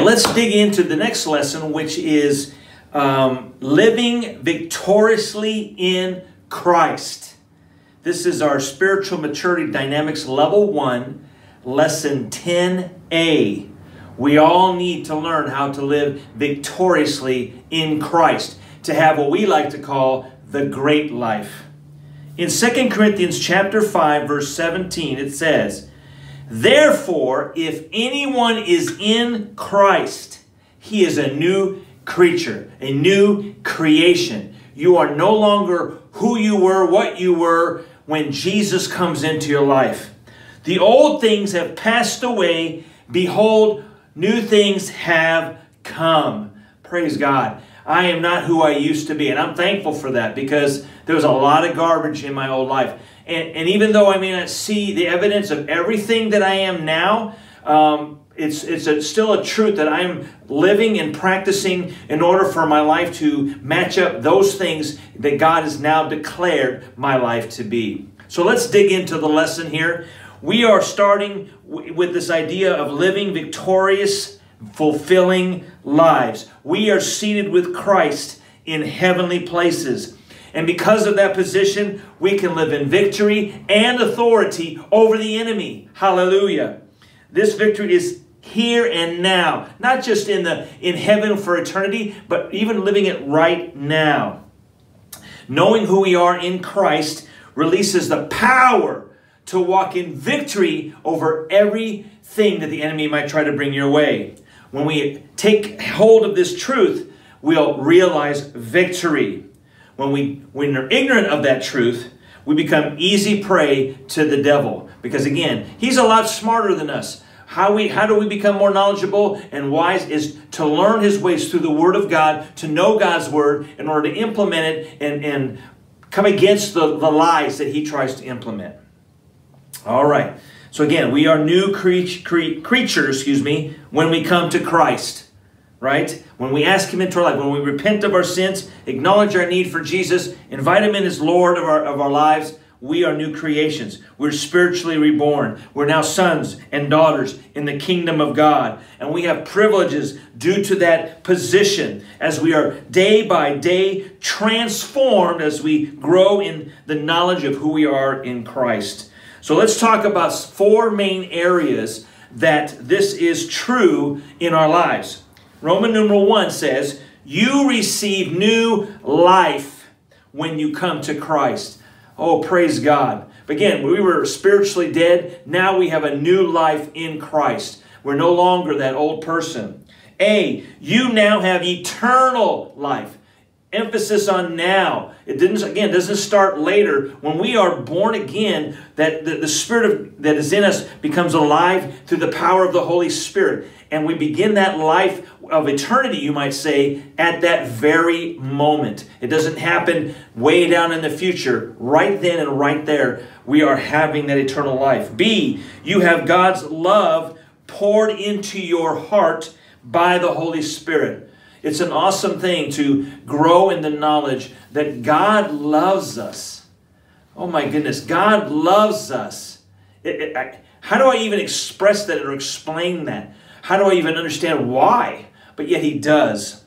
let's dig into the next lesson, which is um, living victoriously in Christ. This is our spiritual maturity dynamics level one, lesson 10a. We all need to learn how to live victoriously in Christ, to have what we like to call the great life. In 2 Corinthians chapter 5 verse 17 it says, "Therefore if anyone is in Christ, he is a new creature, a new creation. You are no longer who you were, what you were when Jesus comes into your life. The old things have passed away. Behold, new things have come. Praise God. I am not who I used to be. And I'm thankful for that because there was a lot of garbage in my old life. And, and even though I may not see the evidence of everything that I am now, um, it's, it's a, still a truth that I'm living and practicing in order for my life to match up those things that God has now declared my life to be. So let's dig into the lesson here. We are starting with this idea of living victorious, fulfilling lives. We are seated with Christ in heavenly places. And because of that position, we can live in victory and authority over the enemy. Hallelujah. This victory is here and now, not just in the in heaven for eternity, but even living it right now. Knowing who we are in Christ releases the power to walk in victory over everything that the enemy might try to bring your way. When we take hold of this truth, we'll realize victory. When, we, when we're ignorant of that truth, we become easy prey to the devil. Because again, he's a lot smarter than us. How, we, how do we become more knowledgeable and wise is to learn his ways through the Word of God, to know God's Word in order to implement it and, and come against the, the lies that he tries to implement. All right. So again, we are new cre cre creatures, excuse me, when we come to Christ, right? When we ask Him into our life, when we repent of our sins, acknowledge our need for Jesus, invite Him in as Lord of our, of our lives, we are new creations. We're spiritually reborn. We're now sons and daughters in the kingdom of God. And we have privileges due to that position as we are day by day transformed as we grow in the knowledge of who we are in Christ. So let's talk about four main areas that this is true in our lives. Roman numeral 1 says, You receive new life when you come to Christ. Oh, praise God. Again, we were spiritually dead. Now we have a new life in Christ. We're no longer that old person. A, you now have eternal life. Emphasis on now. It didn't again doesn't start later. When we are born again, that the, the spirit of, that is in us becomes alive through the power of the Holy Spirit. And we begin that life of eternity, you might say, at that very moment. It doesn't happen way down in the future. Right then and right there, we are having that eternal life. B, you have God's love poured into your heart by the Holy Spirit. It's an awesome thing to grow in the knowledge that God loves us. Oh my goodness, God loves us. It, it, I, how do I even express that or explain that? How do I even understand why? But yet He does.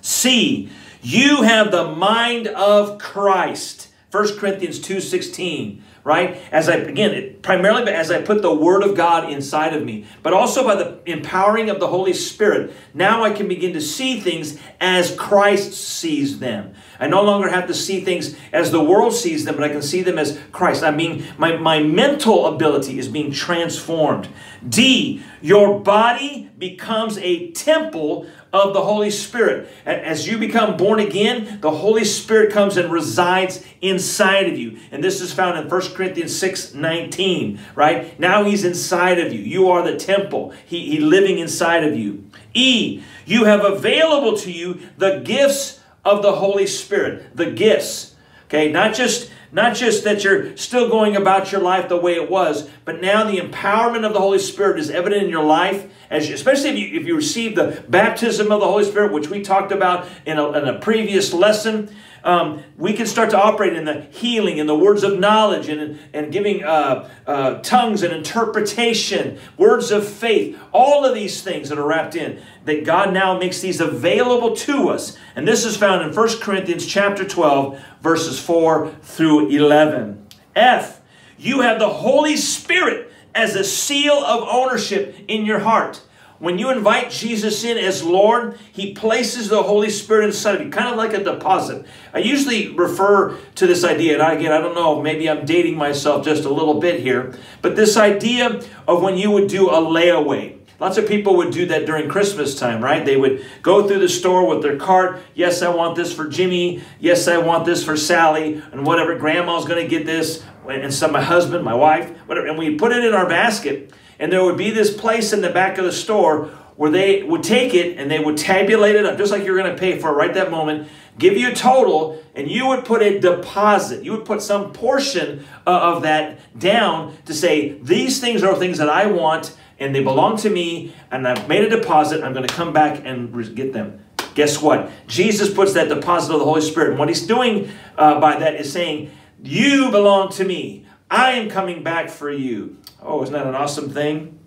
C, you have the mind of Christ. 1 Corinthians 2.16 right? As I, again, it, primarily as I put the Word of God inside of me, but also by the empowering of the Holy Spirit, now I can begin to see things as Christ sees them. I no longer have to see things as the world sees them, but I can see them as Christ. I mean, my, my mental ability is being transformed. D, your body becomes a temple of the Holy Spirit. As you become born again, the Holy Spirit comes and resides inside of you. And this is found in 1 Corinthians 6 19, right? Now he's inside of you. You are the temple, he, he living inside of you. E, you have available to you the gifts of the Holy Spirit. The gifts. Okay, not just not just that you're still going about your life the way it was, but now the empowerment of the Holy Spirit is evident in your life, as you, especially if you, if you receive the baptism of the Holy Spirit, which we talked about in a, in a previous lesson. Um, we can start to operate in the healing and the words of knowledge and, and giving uh, uh, tongues and interpretation, words of faith, all of these things that are wrapped in, that God now makes these available to us. And this is found in 1 Corinthians chapter 12, verses 4 through 11. F, you have the Holy Spirit as a seal of ownership in your heart. When you invite Jesus in as Lord, He places the Holy Spirit inside of you, kind of like a deposit. I usually refer to this idea, and I, again, I don't know, maybe I'm dating myself just a little bit here, but this idea of when you would do a layaway. Lots of people would do that during Christmas time, right? They would go through the store with their cart. Yes, I want this for Jimmy. Yes, I want this for Sally. And whatever, grandma's going to get this. And some, my husband, my wife, whatever. And we put it in our basket. And there would be this place in the back of the store where they would take it and they would tabulate it up, just like you're going to pay for it right that moment, give you a total, and you would put a deposit. You would put some portion uh, of that down to say, these things are things that I want and they belong to me, and I've made a deposit. I'm going to come back and get them. Guess what? Jesus puts that deposit of the Holy Spirit. And what he's doing uh, by that is saying, You belong to me. I am coming back for you. Oh, isn't that an awesome thing?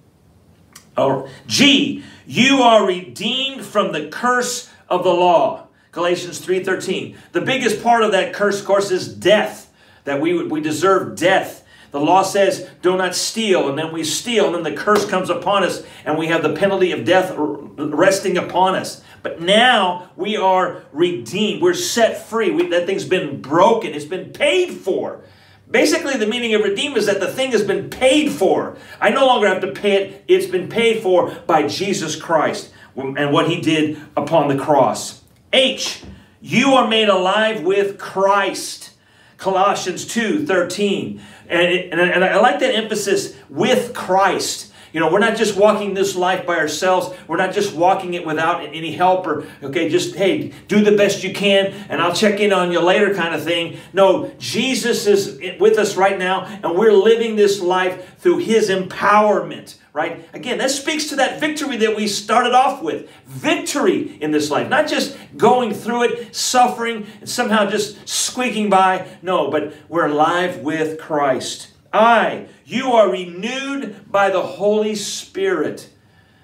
Or G, you are redeemed from the curse of the law. Galatians 3:13. The biggest part of that curse, of course, is death. That we would, we deserve death. The law says, do not steal, and then we steal, and then the curse comes upon us, and we have the penalty of death resting upon us. But now we are redeemed. We're set free. We, that thing's been broken. It's been paid for. Basically, the meaning of redeemed is that the thing has been paid for. I no longer have to pay it. It's been paid for by Jesus Christ and what he did upon the cross. H, you are made alive with Christ. Colossians 2 13. And, and, and I like that emphasis with Christ. You know, we're not just walking this life by ourselves. We're not just walking it without any help or, okay, just, hey, do the best you can and I'll check in on you later kind of thing. No, Jesus is with us right now and we're living this life through His empowerment, right? Again, that speaks to that victory that we started off with. Victory in this life. Not just going through it, suffering, and somehow just squeaking by. No, but we're alive with Christ. I, you are renewed by the Holy Spirit.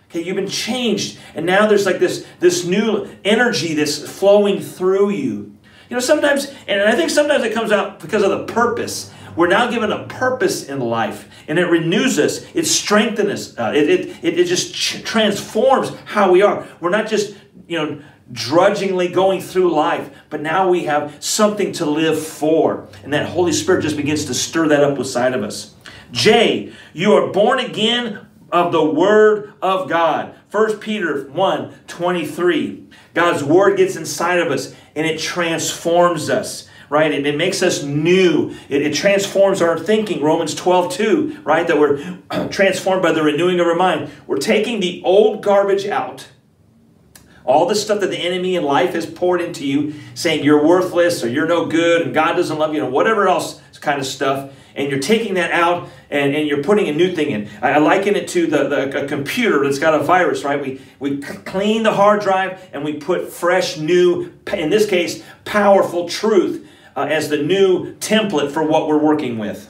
Okay, you've been changed, and now there's like this, this new energy that's flowing through you. You know, sometimes, and I think sometimes it comes out because of the purpose. We're now given a purpose in life, and it renews us, it strengthens us, uh, it, it, it, it just transforms how we are. We're not just, you know, drudgingly going through life, but now we have something to live for. And that Holy Spirit just begins to stir that up inside of us. J, you are born again of the Word of God. 1 Peter 1 23. God's Word gets inside of us and it transforms us right? It, it makes us new. It, it, transforms our thinking. Romans 12, 2, right? That we're transformed by the renewing of our mind. We're taking the old garbage out all the stuff that the enemy in life has poured into you, saying you're worthless or you're no good and God doesn't love you, and whatever else kind of stuff, and you're taking that out and, and you're putting a new thing in. I, liken it to the, the a computer that's got a virus, right? We, we clean the hard drive and we put fresh, new, in this case, powerful truth uh, as the new template for what we're working with.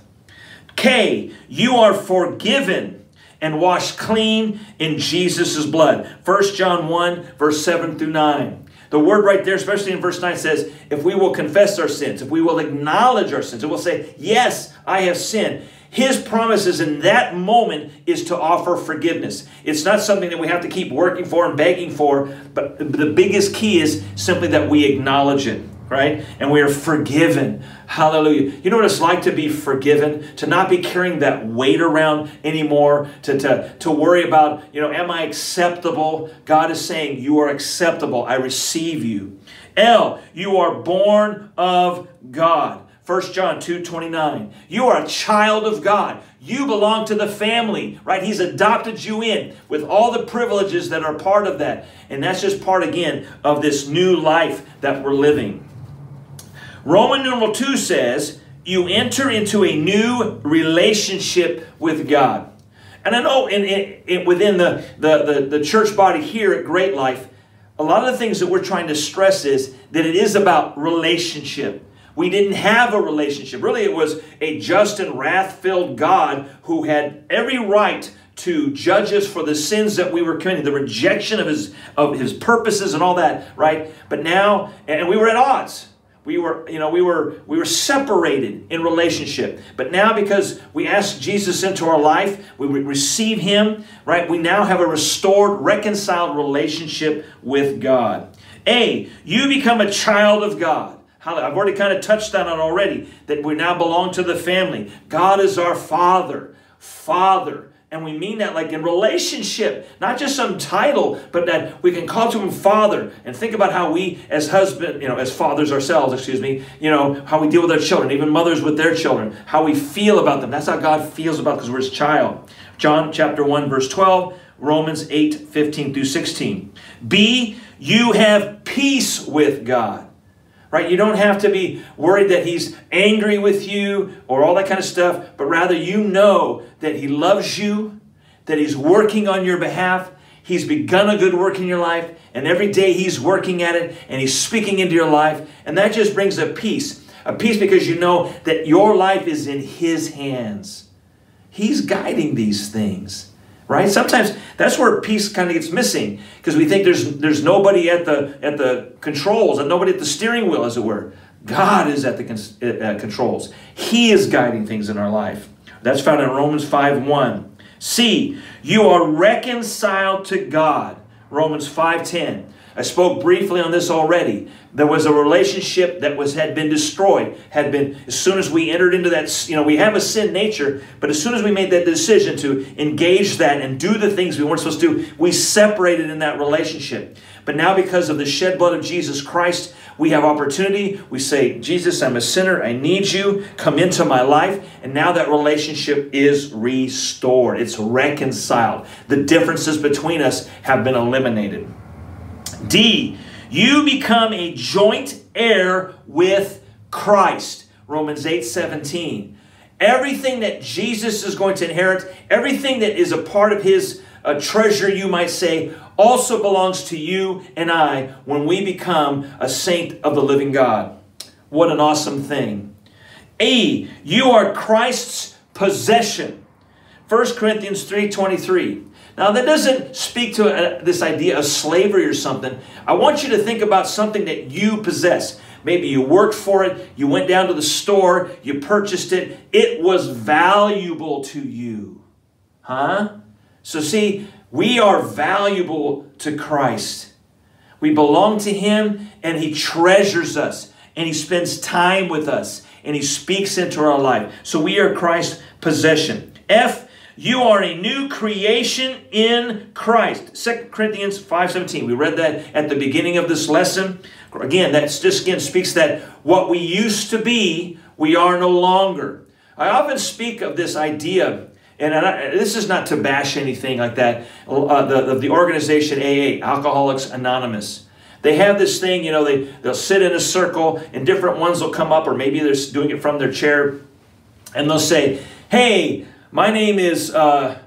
K, you are forgiven and washed clean in Jesus' blood. 1 John 1, verse 7 through 9. The word right there, especially in verse 9, says, if we will confess our sins, if we will acknowledge our sins, it will say, Yes, I have sinned. His promises in that moment is to offer forgiveness. It's not something that we have to keep working for and begging for, but the biggest key is simply that we acknowledge it right? And we are forgiven. Hallelujah. You know what it's like to be forgiven? To not be carrying that weight around anymore, to, to, to worry about, you know, am I acceptable? God is saying, You are acceptable. I receive you. L, you are born of God. 1 John 2 29. You are a child of God. You belong to the family, right? He's adopted you in with all the privileges that are part of that. And that's just part, again, of this new life that we're living. Roman numeral 2 says, you enter into a new relationship with God. And I know in, in, in, within the, the, the, the church body here at Great Life, a lot of the things that we're trying to stress is that it is about relationship. We didn't have a relationship. Really, it was a just and wrath filled God who had every right to judge us for the sins that we were committing, the rejection of his, of his purposes and all that, right? But now, and we were at odds. We were, you know, we were we were separated in relationship. But now because we ask Jesus into our life, we receive him, right? We now have a restored, reconciled relationship with God. A, you become a child of God. I've already kind of touched on it already, that we now belong to the family. God is our Father. Father. And we mean that like in relationship, not just some title, but that we can call to him Father and think about how we, as husband, you know, as fathers ourselves, excuse me, you know, how we deal with our children, even mothers with their children, how we feel about them. That's how God feels about because we're his child. John chapter 1, verse 12, Romans 8, 15 through 16. B, you have peace with God right? You don't have to be worried that he's angry with you or all that kind of stuff, but rather you know that he loves you, that he's working on your behalf. He's begun a good work in your life, and every day he's working at it and he's speaking into your life, and that just brings a peace. A peace because you know that your life is in his hands. He's guiding these things right? Sometimes that's where peace kind of gets missing because we think there's there's nobody at the at the controls and nobody at the steering wheel, as it were. God is at the uh, uh, controls. He is guiding things in our life. That's found in Romans 5 1. C, you are reconciled to God. Romans 5:10. I spoke briefly on this already. There was a relationship that was had been destroyed. Had been as soon as we entered into that, you know, we have a sin nature, but as soon as we made that decision to engage that and do the things we weren't supposed to do, we separated in that relationship. But now because of the shed blood of Jesus Christ, we have opportunity. We say, Jesus, I'm a sinner. I need you. Come into my life. And now that relationship is restored. It's reconciled. The differences between us have been eliminated. D, you become a joint heir with Christ. Romans 8 17. Everything that Jesus is going to inherit, everything that is a part of his uh, treasure, you might say, also belongs to you and I when we become a saint of the living God. What an awesome thing. A, you are Christ's possession. 1 Corinthians 3.23. Now, that doesn't speak to uh, this idea of slavery or something. I want you to think about something that you possess. Maybe you worked for it, you went down to the store, you purchased it, it was valuable to you. Huh? So, see, we are valuable to Christ. We belong to Him, and He treasures us, and He spends time with us, and He speaks into our life. So, we are Christ's possession. F you are a new creation in Christ. 2 Corinthians 5.17. We read that at the beginning of this lesson. Again, that just again speaks that what we used to be, we are no longer. I often speak of this idea, and this is not to bash anything like that, uh, the, the organization AA, Alcoholics Anonymous. They have this thing, you know, they, they'll sit in a circle, and different ones will come up, or maybe they're doing it from their chair, and they'll say, hey, my name is uh,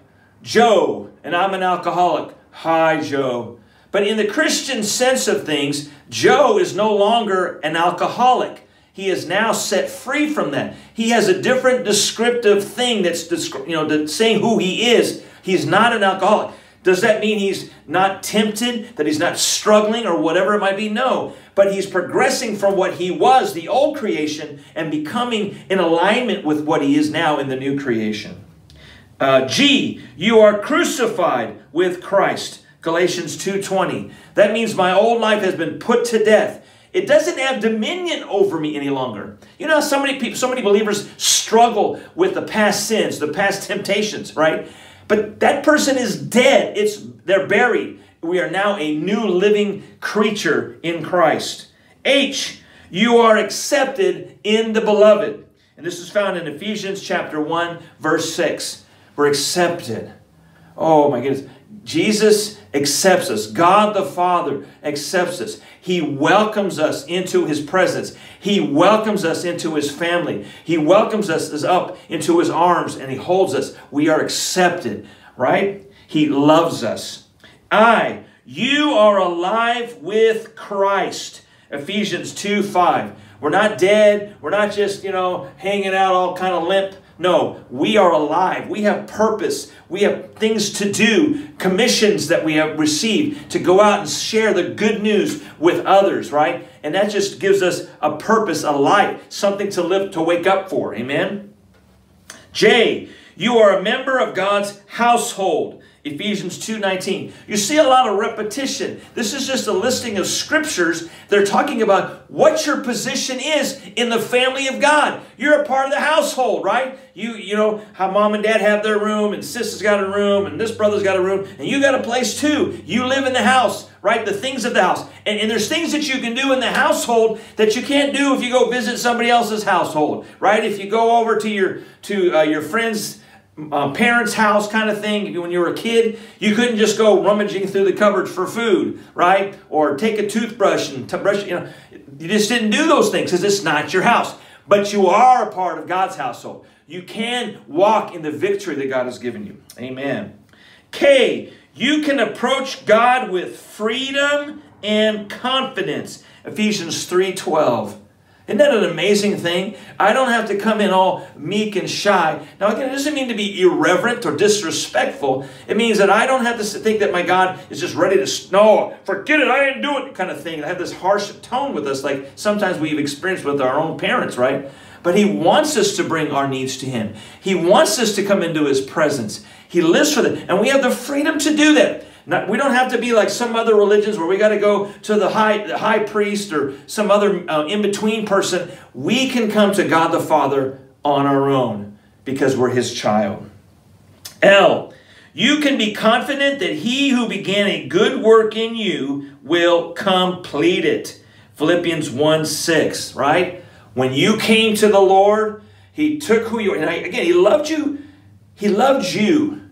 Joe, and I'm an alcoholic. Hi, Joe. But in the Christian sense of things, Joe is no longer an alcoholic. He is now set free from that. He has a different descriptive thing that's you know saying who he is. He's not an alcoholic. Does that mean he's not tempted, that he's not struggling, or whatever it might be? No. But he's progressing from what he was, the old creation, and becoming in alignment with what he is now in the new creation. Uh, G, you are crucified with Christ. Galatians 2.20. That means my old life has been put to death. It doesn't have dominion over me any longer. You know, so many people, so many believers struggle with the past sins, the past temptations, right? But that person is dead. It's they're buried. We are now a new living creature in Christ. H, you are accepted in the beloved. And this is found in Ephesians chapter 1, verse 6. We're accepted. Oh my goodness. Jesus accepts us. God the Father accepts us. He welcomes us into His presence. He welcomes us into His family. He welcomes us up into His arms and He holds us. We are accepted, right? He loves us. I, you are alive with Christ. Ephesians 2 5. We're not dead. We're not just, you know, hanging out all kind of limp. No, we are alive. We have purpose. We have things to do, commissions that we have received to go out and share the good news with others, right? And that just gives us a purpose, a life, something to live, to wake up for. Amen? J, you are a member of God's household. Ephesians 2.19. You see a lot of repetition. This is just a listing of scriptures. They're talking about what your position is in the family of God. You're a part of the household, right? You, you know, how mom and dad have their room, and sister's got a room, and this brother's got a room, and you got a place too. You live in the house, right? The things of the house. And, and there's things that you can do in the household that you can't do if you go visit somebody else's household, right? If you go over to your, to uh, your friend's uh, parents' house kind of thing. When you were a kid, you couldn't just go rummaging through the cupboards for food, right? Or take a toothbrush and brush. You know, you just didn't do those things because it's not your house. But you are a part of God's household. You can walk in the victory that God has given you. Amen. K. You can approach God with freedom and confidence. Ephesians three twelve. Isn't that an amazing thing? I don't have to come in all meek and shy. Now, again, it doesn't mean to be irreverent or disrespectful. It means that I don't have to think that my God is just ready to, no, forget it, I didn't do it, kind of thing. I have this harsh tone with us, like sometimes we've experienced with our own parents, right? But He wants us to bring our needs to Him. He wants us to come into His presence. He lives for them. And we have the freedom to do that. Not, we don't have to be like some other religions where we got to go to the high, the high priest or some other uh, in between person. We can come to God the Father on our own because we're His child. L. You can be confident that He who began a good work in you will complete it. Philippians 1 6, right? When you came to the Lord, He took who you are. And I, again, He loved you. He loved you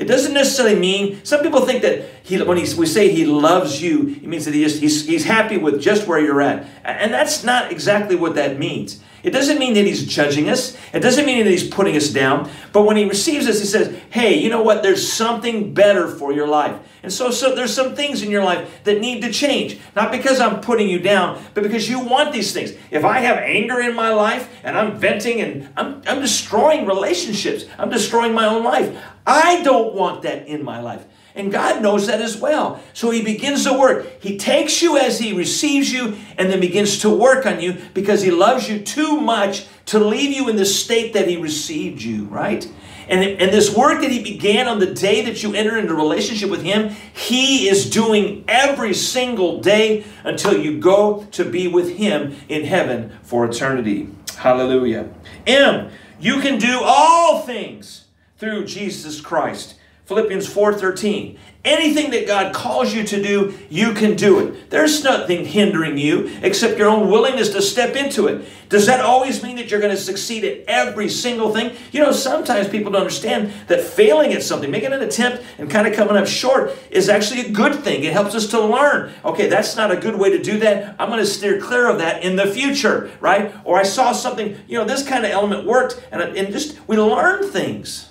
it doesn't necessarily mean, some people think that he, when he, we say he loves you, it means that he just, he's, he's happy with just where you're at. And that's not exactly what that means. It doesn't mean that he's judging us. It doesn't mean that he's putting us down. But when he receives us, he says, hey, you know what? There's something better for your life. And so, so there's some things in your life that need to change. Not because I'm putting you down, but because you want these things. If I have anger in my life and I'm venting and I'm, I'm destroying relationships, I'm destroying my own life. I don't want that in my life. And God knows that as well. So he begins to work. He takes you as he receives you and then begins to work on you because he loves you too much to leave you in the state that he received you, right? And, and this work that he began on the day that you enter into relationship with him, he is doing every single day until you go to be with him in heaven for eternity. Hallelujah. M, you can do all things through Jesus Christ Philippians 4:13. Anything that God calls you to do, you can do it. There's nothing hindering you except your own willingness to step into it. Does that always mean that you're going to succeed at every single thing? You know, sometimes people don't understand that failing at something, making an attempt and kind of coming up short is actually a good thing. It helps us to learn. Okay, that's not a good way to do that. I'm going to steer clear of that in the future, right? Or I saw something, you know, this kind of element worked and, and just we learn things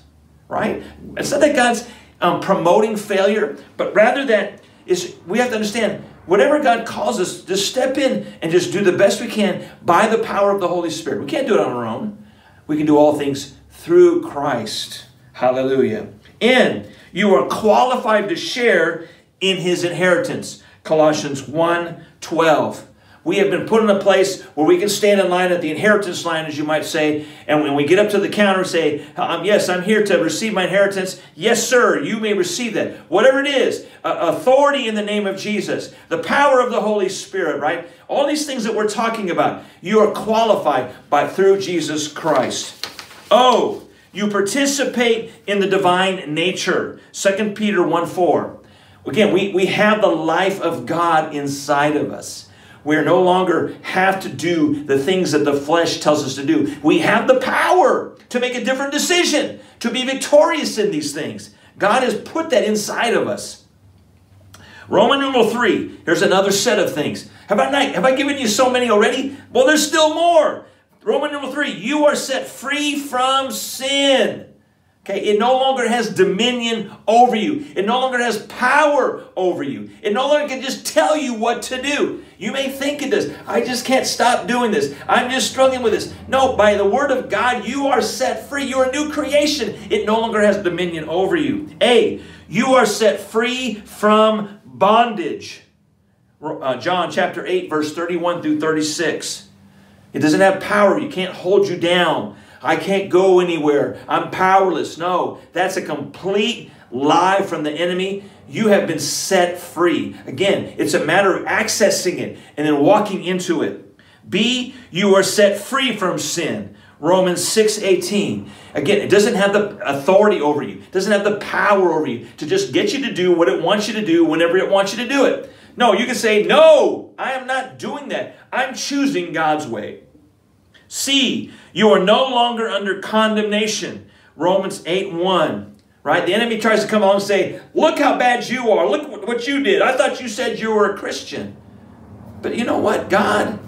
right? It's not that God's um, promoting failure, but rather that is we have to understand whatever God calls us, just step in and just do the best we can by the power of the Holy Spirit. We can't do it on our own. We can do all things through Christ. Hallelujah. And you are qualified to share in his inheritance. Colossians 1 12. We have been put in a place where we can stand in line at the inheritance line, as you might say, and when we get up to the counter and say, um, Yes, I'm here to receive my inheritance. Yes, sir, you may receive that. Whatever it is, uh, authority in the name of Jesus, the power of the Holy Spirit, right? All these things that we're talking about, you are qualified by through Jesus Christ. Oh, you participate in the divine nature. 2 Peter 1 4. Again, we, we have the life of God inside of us. We are no longer have to do the things that the flesh tells us to do. We have the power to make a different decision, to be victorious in these things. God has put that inside of us. Roman numeral three, here's another set of things. Have I, have I given you so many already? Well, there's still more. Roman number three, you are set free from sin. Okay, it no longer has dominion over you. It no longer has power over you. It no longer can just tell you what to do. You may think it does. I just can't stop doing this. I'm just struggling with this. No, by the word of God, you are set free. You're a new creation. It no longer has dominion over you. A, you are set free from bondage. Uh, John chapter 8, verse 31 through 36. It doesn't have power. You can't hold you down. I can't go anywhere. I'm powerless. No, that's a complete lie from the enemy. You have been set free. Again, it's a matter of accessing it and then walking into it. B, you are set free from sin. Romans 6:18. Again, it doesn't have the authority over you. It doesn't have the power over you to just get you to do what it wants you to do whenever it wants you to do it. No, you can say, "No, I am not doing that. I'm choosing God's way." C, you are no longer under condemnation. Romans 8 1. Right? The enemy tries to come along and say, Look how bad you are. Look what you did. I thought you said you were a Christian. But you know what? God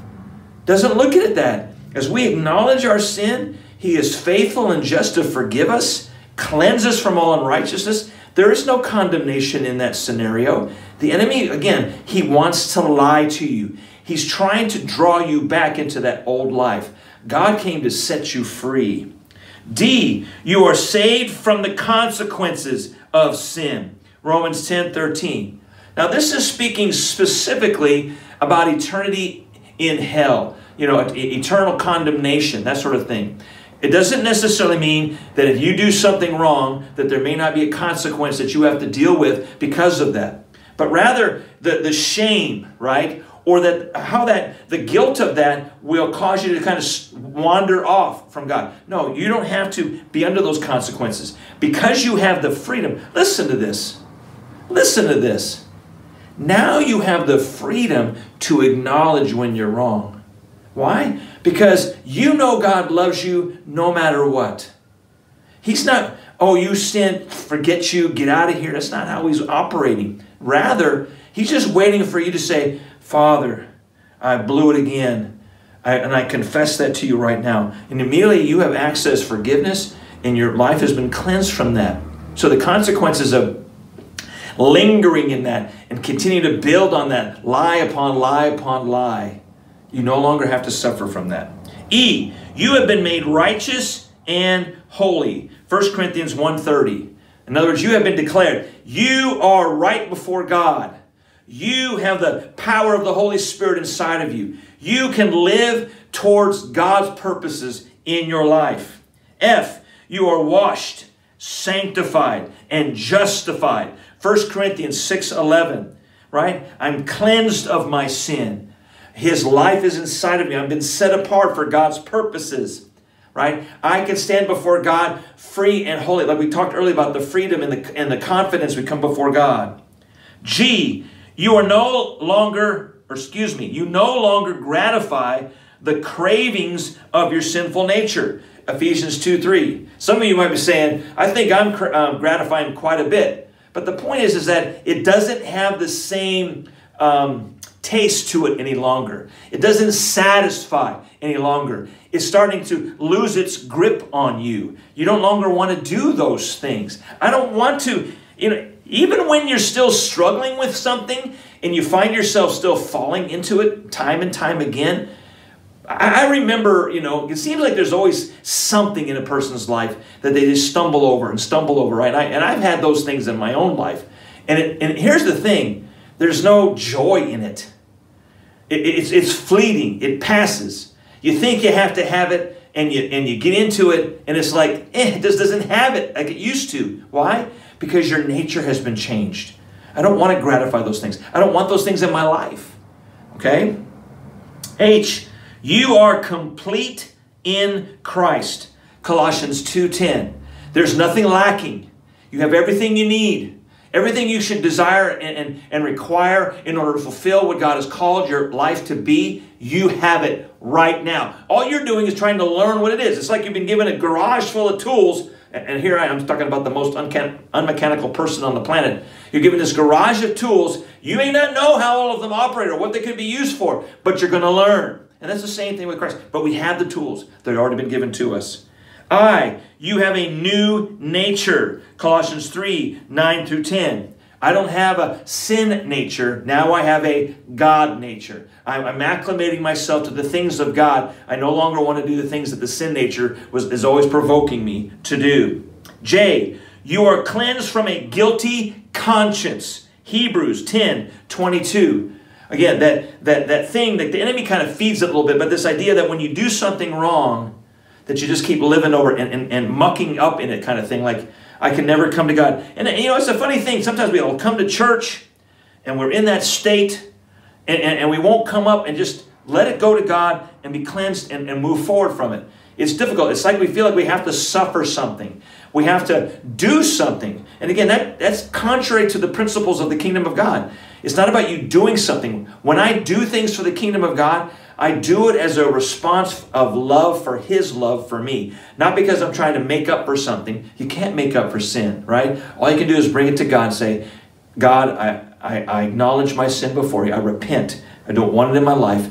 doesn't look at it that. As we acknowledge our sin, He is faithful and just to forgive us, cleanse us from all unrighteousness. There is no condemnation in that scenario. The enemy, again, he wants to lie to you. He's trying to draw you back into that old life. God came to set you free. D, you are saved from the consequences of sin. Romans 10 13. Now, this is speaking specifically about eternity in hell, you know, eternal condemnation, that sort of thing. It doesn't necessarily mean that if you do something wrong, that there may not be a consequence that you have to deal with because of that. But rather, the, the shame, right? Or that how that the guilt of that will cause you to kind of wander off from God. No, you don't have to be under those consequences because you have the freedom. Listen to this. Listen to this. Now you have the freedom to acknowledge when you're wrong. Why? Because you know God loves you no matter what. He's not, oh, you sin, forget you, get out of here. That's not how he's operating. Rather, he's just waiting for you to say, Father, I blew it again. I, and I confess that to you right now. And immediately you have access forgiveness and your life has been cleansed from that. So the consequences of lingering in that and continue to build on that lie upon lie upon lie, you no longer have to suffer from that. E, you have been made righteous and holy. 1 Corinthians 1.30. In other words, you have been declared. You are right before God. You have the power of the Holy Spirit inside of you. You can live towards God's purposes in your life. F, you are washed, sanctified, and justified. 1 Corinthians 6:11, right? I'm cleansed of my sin. His life is inside of me. I've been set apart for God's purposes. Right? I can stand before God free and holy. Like we talked earlier about the freedom and the, and the confidence we come before God. G, you are no longer, or excuse me, you no longer gratify the cravings of your sinful nature. Ephesians 2 3. Some of you might be saying, I think I'm um, gratifying quite a bit. But the point is, is that it doesn't have the same um, taste to it any longer. It doesn't satisfy any longer. It's starting to lose its grip on you. You don't longer want to do those things. I don't want to, you know, even when you're still struggling with something and you find yourself still falling into it time and time again, I remember, you know, it seems like there's always something in a person's life that they just stumble over and stumble over, right? I, and I've had those things in my own life. And, it, and here's the thing there's no joy in it. it, it's, it's fleeting, it passes. You think you have to have it, and you, and you get into it, and it's like, eh, it just doesn't have it like it used to. Why? Because your nature has been changed. I don't want to gratify those things. I don't want those things in my life. Okay? H, you are complete in Christ. Colossians 2:10. There's nothing lacking. You have everything you need. Everything you should desire and, and, and require in order to fulfill what God has called your life to be, you have it right now. All you're doing is trying to learn what it is. It's like you've been given a garage full of tools and here I am talking about the most unmechanical person on the planet. You're given this garage of tools. You may not know how all of them operate or what they could be used for, but you're going to learn. And that's the same thing with Christ. But we have the tools that have already been given to us. I, you have a new nature. Colossians 3 9 through 10. I don't have a sin nature. Now I have a God nature. I'm, I'm, acclimating myself to the things of God. I no longer want to do the things that the sin nature was, is always provoking me to do. J, you are cleansed from a guilty conscience. Hebrews 10 22. Again, that, that, that thing that the enemy kind of feeds it a little bit, but this idea that when you do something wrong, that you just keep living over and, and, and mucking up in it kind of thing. Like, I can never come to God. And you know, it's a funny thing. Sometimes we'll come to church and we're in that state and, and, and, we won't come up and just let it go to God and be cleansed and, and move forward from it. It's difficult. It's like we feel like we have to suffer something. We have to do something. And again, that, that's contrary to the principles of the kingdom of God. It's not about you doing something. When I do things for the kingdom of God, I do it as a response of love for His love for me. Not because I'm trying to make up for something. You can't make up for sin, right? All you can do is bring it to God and say, God, I, I, I acknowledge my sin before you. I repent. I don't want it in my life.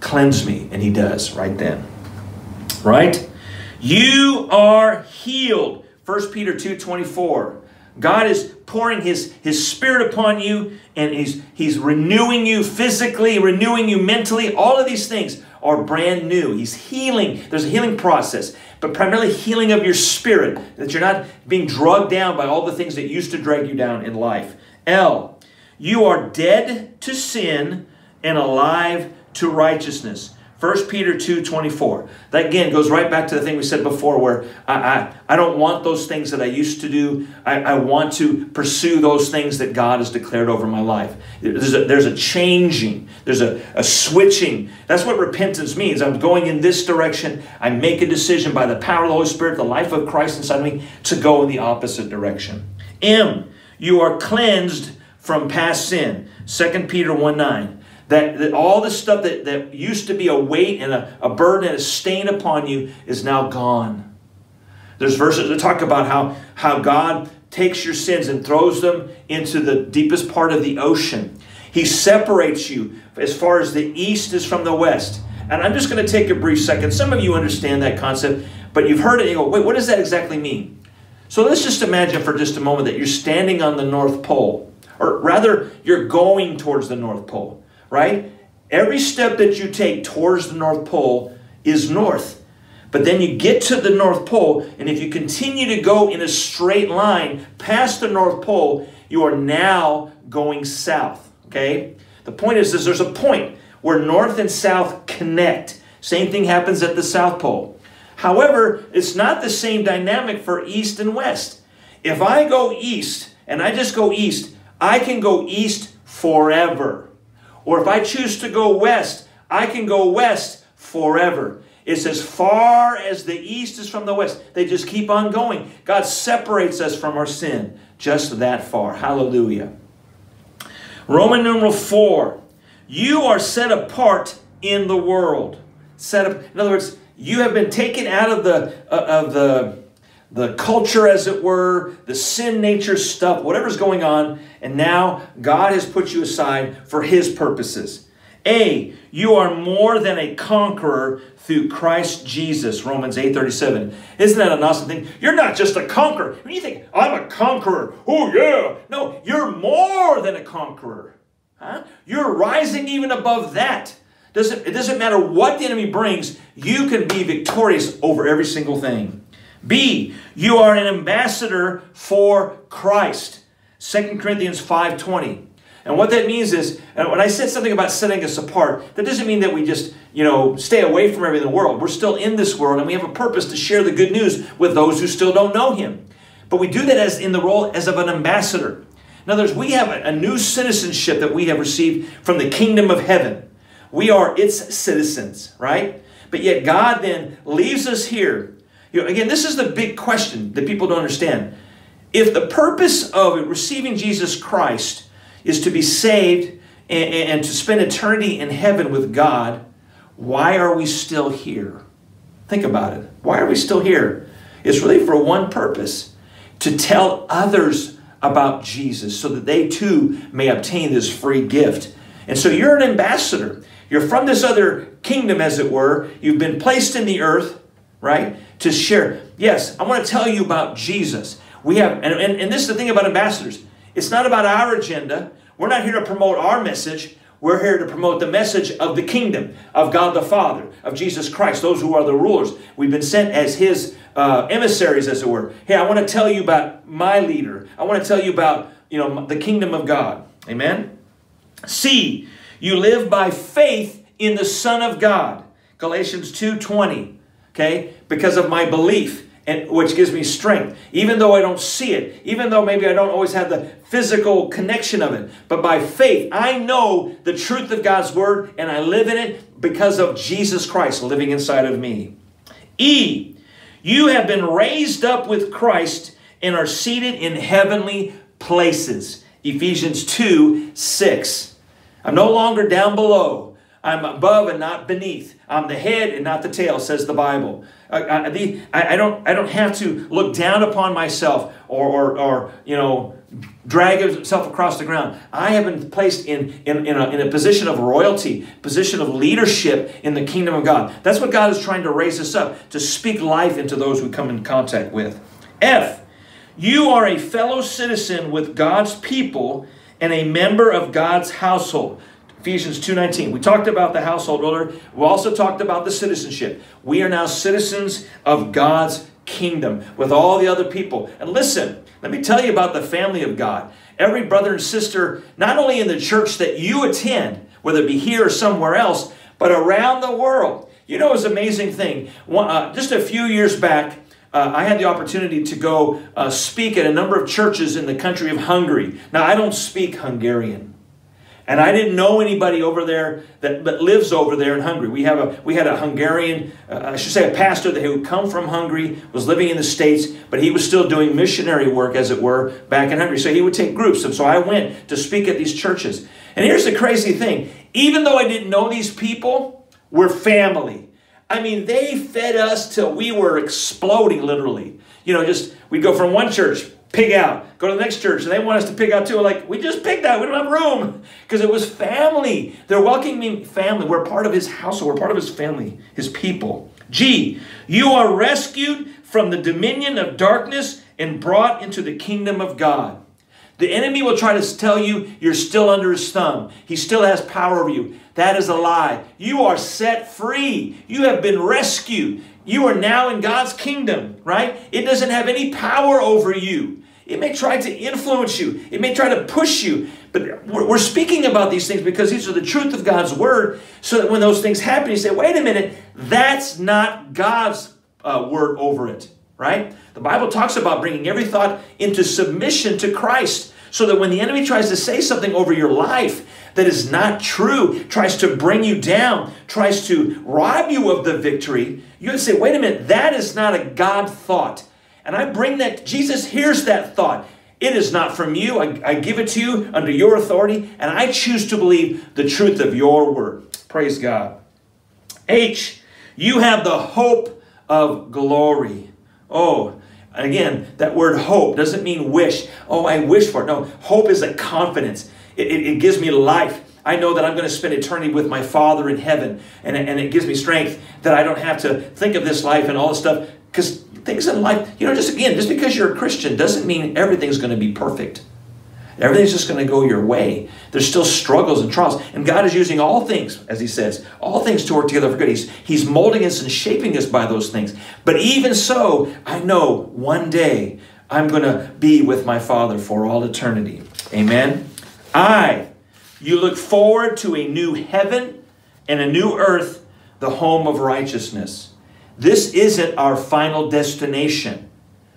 Cleanse me. And He does right then. Right? You are healed. 1 Peter 2 24. God is pouring his, his spirit upon you and he's, he's renewing you physically, renewing you mentally. All of these things are brand new. He's healing. There's a healing process, but primarily healing of your spirit, that you're not being drugged down by all the things that used to drag you down in life. L, you are dead to sin and alive to righteousness. 1 Peter 2 24. That again goes right back to the thing we said before where I, I, I don't want those things that I used to do. I, I want to pursue those things that God has declared over my life. There's a, there's a changing, there's a, a switching. That's what repentance means. I'm going in this direction. I make a decision by the power of the Holy Spirit, the life of Christ inside me, to go in the opposite direction. M, you are cleansed from past sin. 2 Peter 1 9. That, that all the stuff that, that used to be a weight and a, a burden and a stain upon you is now gone. There's verses that talk about how, how God takes your sins and throws them into the deepest part of the ocean. He separates you as far as the east is from the west. And I'm just going to take a brief second. Some of you understand that concept, but you've heard it and you go, wait, what does that exactly mean? So let's just imagine for just a moment that you're standing on the North Pole, or rather, you're going towards the North Pole right? Every step that you take towards the North Pole is north. But then you get to the North Pole, and if you continue to go in a straight line past the North Pole, you are now going south. Okay? The point is, is there's a point where north and south connect. Same thing happens at the South Pole. However, it's not the same dynamic for east and west. If I go east and I just go east, I can go east forever. Or if I choose to go west, I can go west forever. It's as far as the east is from the west. They just keep on going. God separates us from our sin just that far. Hallelujah. Roman numeral 4. You are set apart in the world. Set up, in other words, you have been taken out of the uh, of the the culture, as it were, the sin nature stuff, whatever's going on, and now God has put you aside for His purposes. A, you are more than a conqueror through Christ Jesus, Romans 8:37. Isn't that an awesome thing? You're not just a conqueror. When you think, I'm a conqueror, oh yeah. No, you're more than a conqueror. Huh? You're rising even above that. Doesn't, it doesn't matter what the enemy brings, you can be victorious over every single thing. B, you are an ambassador for Christ. 2 Corinthians 5.20. And what that means is, when I said something about setting us apart, that doesn't mean that we just, you know, stay away from everything in the world. We're still in this world and we have a purpose to share the good news with those who still don't know him. But we do that as in the role as of an ambassador. In other words, we have a new citizenship that we have received from the kingdom of heaven. We are its citizens, right? But yet God then leaves us here you know, again, this is the big question that people don't understand. If the purpose of receiving Jesus Christ is to be saved and, and to spend eternity in heaven with God, why are we still here? Think about it. Why are we still here? It's really for one purpose to tell others about Jesus so that they too may obtain this free gift. And so you're an ambassador. You're from this other kingdom, as it were. You've been placed in the earth, right? To share. Yes, I want to tell you about Jesus. We have, and, and, and this is the thing about ambassadors. It's not about our agenda. We're not here to promote our message. We're here to promote the message of the kingdom, of God the Father, of Jesus Christ, those who are the rulers. We've been sent as His uh, emissaries, as it were. Hey, I want to tell you about my leader. I want to tell you about, you know, the kingdom of God. Amen? C, you live by faith in the Son of God. Galatians 2.20, okay? Because of my belief and which gives me strength. Even though I don't see it, even though maybe I don't always have the physical connection of it, but by faith, I know the truth of God's word and I live in it because of Jesus Christ living inside of me. E, you have been raised up with Christ and are seated in heavenly places. Ephesians 2 6. I'm no longer down below. I'm above and not beneath. I'm the head and not the tail, says the Bible. I, the, I, I, don't, I don't have to look down upon myself or, or, or you know, drag himself across the ground. I have been placed in, in, in, a, in a position of royalty, position of leadership in the kingdom of God. That's what God is trying to raise us up, to speak life into those we come in contact with. F, you are a fellow citizen with God's people and a member of God's household. Ephesians 2.19. We talked about the household earlier. We also talked about the citizenship. We are now citizens of God's kingdom with all the other people. And listen, let me tell you about the family of God. Every brother and sister, not only in the church that you attend, whether it be here or somewhere else, but around the world. You know, it's an amazing thing. One, uh, just a few years back, uh, I had the opportunity to go uh, speak at a number of churches in the country of Hungary. Now, I don't speak Hungarian. And I didn't know anybody over there that, that lives over there in Hungary. We have a we had a Hungarian, uh, I should say, a pastor that who come from Hungary was living in the states, but he was still doing missionary work, as it were, back in Hungary. So he would take groups, and so I went to speak at these churches. And here's the crazy thing: even though I didn't know these people, we're family. I mean, they fed us till we were exploding, literally. You know, just we'd go from one church, pig out. Go to the next church, and they want us to pig out too. We're like, we just pigged out. We don't have room. Because it was family. They're welcoming family. We're part of his household. We're part of his family, his people. G, you are rescued from the dominion of darkness and brought into the kingdom of God. The enemy will try to tell you you're still under his thumb. He still has power over you. That is a lie. You are set free. You have been rescued. You are now in God's kingdom, right? It doesn't have any power over you. It may try to influence you. It may try to push you. But we're speaking about these things because these are the truth of God's word. So that when those things happen, you say, wait a minute, that's not God's uh, word over it, right? The Bible talks about bringing every thought into submission to Christ. So that when the enemy tries to say something over your life that is not true, tries to bring you down, tries to rob you of the victory, you would say, wait a minute, that is not a God thought. And I bring that, Jesus hears that thought. It is not from you. I, I, give it to you under your authority, and I choose to believe the truth of your word. Praise God. H, you have the hope of glory. Oh, again, that word hope doesn't mean wish. Oh, I wish for it. No, hope is a confidence, it, it, it gives me life. I know that I'm going to spend eternity with my Father in heaven, and, and it gives me strength that I don't have to think of this life and all this stuff because things in life, you know, just again, just because you're a Christian doesn't mean everything's going to be perfect. Everything's just going to go your way. There's still struggles and trials. And God is using all things, as He says, all things to work together for good. He's, he's molding us and shaping us by those things. But even so, I know one day I'm going to be with my Father for all eternity. Amen. I, you look forward to a new heaven and a new earth, the home of righteousness. This isn't our final destination,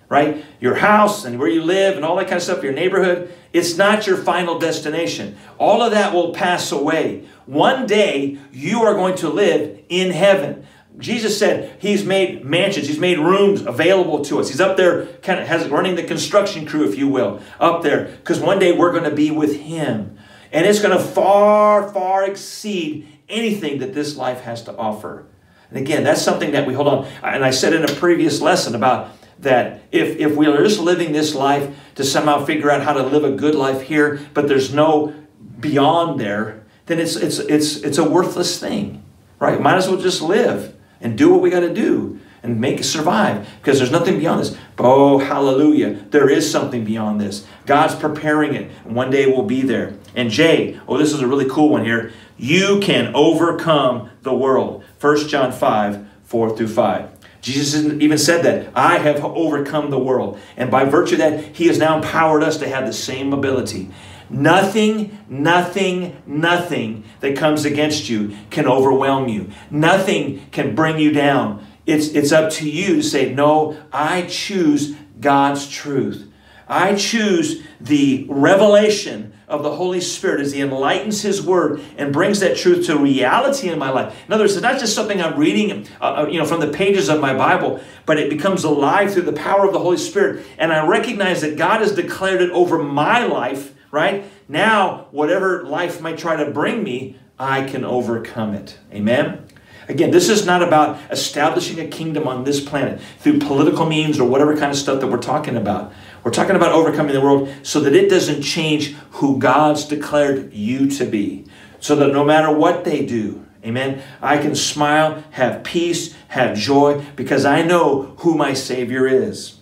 right? Your house and where you live and all that kind of stuff, your neighborhood, it's not your final destination. All of that will pass away. One day, you are going to live in heaven. Jesus said he's made mansions, he's made rooms available to us. He's up there, kind of has running the construction crew, if you will, up there, because one day we're going to be with him. And it's going to far, far exceed anything that this life has to offer. And again, that's something that we hold on. And I said in a previous lesson about that if, if we are just living this life to somehow figure out how to live a good life here, but there's no beyond there, then it's, it's, it's, it's a worthless thing, right? Might as well just live and do what we got to do. And make it survive because there's nothing beyond this. Oh, hallelujah. There is something beyond this. God's preparing it. And one day we'll be there. And J, oh, this is a really cool one here. You can overcome the world. 1 John 5, 4 through 5. Jesus even said that I have overcome the world. And by virtue of that, He has now empowered us to have the same ability. Nothing, nothing, nothing that comes against you can overwhelm you. Nothing can bring you down. It's, it's up to you to say, No, I choose God's truth. I choose the revelation of the Holy Spirit as He enlightens His Word and brings that truth to reality in my life. In other words, it's not just something I'm reading, uh, uh, you know, from the pages of my Bible, but it becomes alive through the power of the Holy Spirit. And I recognize that God has declared it over my life. Right now, whatever life might try to bring me, I can overcome it. Amen. Again, this is not about establishing a kingdom on this planet through political means or whatever kind of stuff that we're talking about. We're talking about overcoming the world so that it doesn't change who God's declared you to be. So that no matter what they do, amen, I can smile, have peace, have joy, because I know who my Savior is.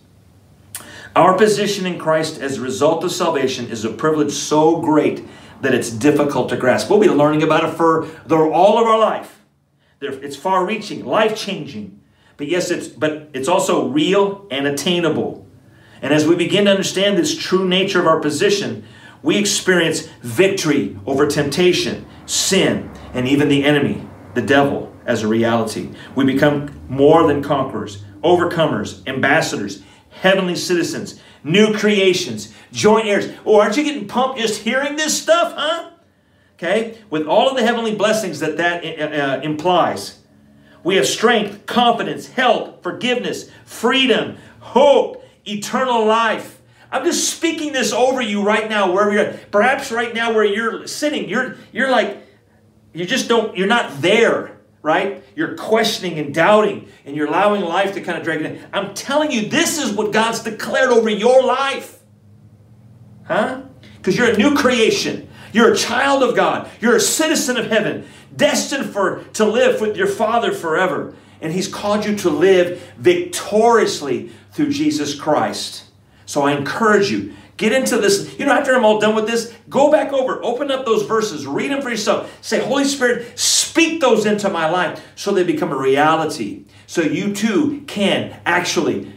Our position in Christ as a result of salvation is a privilege so great that it's difficult to grasp. We'll be learning about it for all of our life. It's far reaching, life changing. But yes, it's but it's also real and attainable. And as we begin to understand this true nature of our position, we experience victory over temptation, sin, and even the enemy, the devil, as a reality. We become more than conquerors, overcomers, ambassadors, heavenly citizens, new creations, joint heirs. Oh, aren't you getting pumped just hearing this stuff, huh? Okay, with all of the heavenly blessings that that uh, uh implies. We have strength, confidence, health, forgiveness, freedom, hope, eternal life. I'm just speaking this over you right now, wherever you're at. Perhaps right now where you're sitting, you're you're like, you just don't, you're not there, right? You're questioning and doubting, and you're allowing life to kind of drag you in. I'm telling you, this is what God's declared over your life. Huh? Because you're a new creation. You're a child of God. You're a citizen of heaven, destined for to live with your Father forever. And He's called you to live victoriously through Jesus Christ. So I encourage you, get into this. You know, after I'm all done with this, go back over, open up those verses, read them for yourself. Say, Holy Spirit, speak those into my life so they become a reality. So you too can actually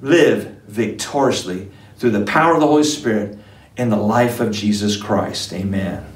live victoriously through the power of the Holy Spirit in the life of Jesus Christ. Amen.